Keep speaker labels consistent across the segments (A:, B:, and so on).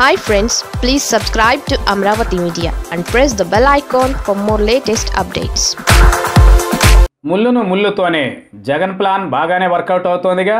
A: Hi friends please subscribe to Amaravati media and press the bell icon for more latest updates
B: ముల్లును ముల్లుతోనే Jagan plan బాగానే work out అవుతోందిగా.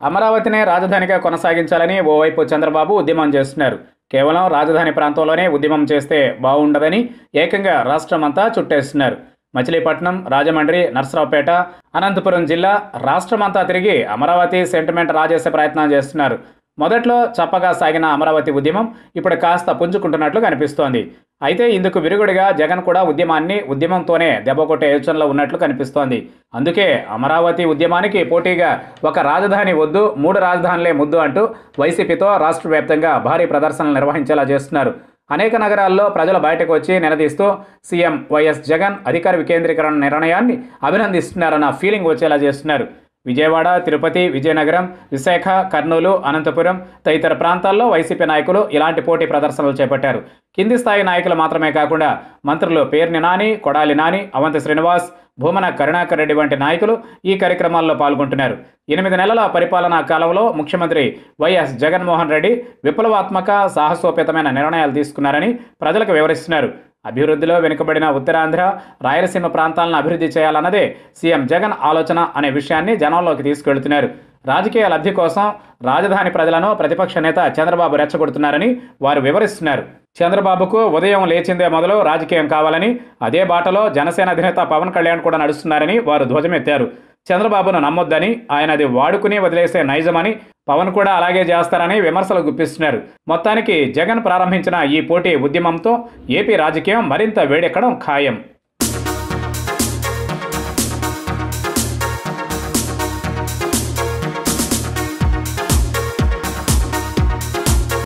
B: అమరావతినే రాజధానిగా కొనసాగించాలని ఓవైపు చంద్రబాబు ఉద్యమం చేస్తున్నారు. కేవలం రాజధాని ప్రాంతంలోనే ఉద్యమం చేస్తే బాగుండదని ఏకంగా రాష్ట్రమంతా చుట్టేస్తున్నారు. మచిలీపట్నం రాజమండ్రి నర్సరావుపేట అనంతపురం జిల్లా రాష్ట్రమంతా తిరిగి అమరావతి సెంటిమెంట్ రాజేసే ప్రయత్నం చేస్తున్నారు. మొదట్లో చప్పగా సాగిన అమరావతి ఉద్యమం ఇప్పుడు కాస్త పుంజుకుంటున్నట్లు కనిపిస్తోంది. అయితే ఇందుకు విరుగుడిగా జగన్ కూడా ఉద్యమాన్ని ఉద్యమంతోనే దెబ్బకొట్టే యోచనలో ఉన్నట్లు కనిపిస్తోంది. అందుకే అమరావతి ఉద్యమానికి పోటీగా ఒక రాజధాని వద్దు మూడు రాజధానులే ముద్దు అంటూ వైసీపీతో రాష్ట్ర వ్యాప్తంగా భారీ ప్రదర్శనలు నిర్వహించేలా చేస్తున్నారు. అనేక నగరాల్లో ప్రజలు బయటకు వచ్చి నిలదీస్తూ సీఎం వైఎస్ జగన్ అధికార వికేంద్రీకరణ నిర్ణయాన్ని అభినందిస్తున్నారన్న ఫీలింగ్ వచ్చేలా చేస్తున్నారు. విజయవాడ తిరుపతి విజయనగరం విశాఖ కర్నూలు అనంతపురం తదితర ప్రాంతాల్లో వైసీపీ నాయకులు ఇలాంటి పోటీ ప్రదర్శనలు చేపట్టారు. కింది స్థాయి నాయకులు మాత్రమే కాకుండా మంత్రులు పేర్ని నాని కొడాలి నాని అవంతి శ్రీనివాస్ భూమన కరుణాకర్ రెడ్డి వంటి నాయకులు ఈ కార్యక్రమాల్లో పాల్గొంటున్నారు. ఎనిమిది నెలల పరిపాలనా కాలంలో ముఖ్యమంత్రి వైఎస్ జగన్మోహన్ రెడ్డి విప్లవాత్మక సాహసోపేతమైన నిర్ణయాలు తీసుకున్నారని ప్రజలకు వివరిస్తున్నారు. అభివృద్ధిలో వెనుకబడిన ఉత్తరాంధ్ర రాయలసీమ ప్రాంతాలను అభివృద్ధి చేయాలన్నదే సీఎం జగన్ ఆలోచన అనే విషయాన్ని జనంలోకి తీసుకెళ్తున్నారు. రాజకీయ లబ్ధి కోసం రాజధాని ప్రజలను ప్రతిపక్ష నేత చంద్రబాబు రెచ్చగొడుతున్నారని వారు వివరిస్తున్నారు. చంద్రబాబుకు ఉదయం లేచిందే మొదలు రాజకీయం కావాలని అదే బాటలో జనసేన అధినేత పవన్ కళ్యాణ్ కూడా నడుస్తున్నారని వారు ధ్వజమెత్తారు. చంద్రబాబును నమ్మొద్దని ఆయన అది వాడుకుని వదిలేసే నైజమని పవన్ కూడా అలాగే చేస్తారని విమర్శలు గుప్పిస్తున్నారు. మొత్తానికి జగన్ ప్రారంభించిన ఈ పోటీ ఉద్యమంతో ఏపీ రాజకీయం మరింత వేడెక్కడం ఖాయం.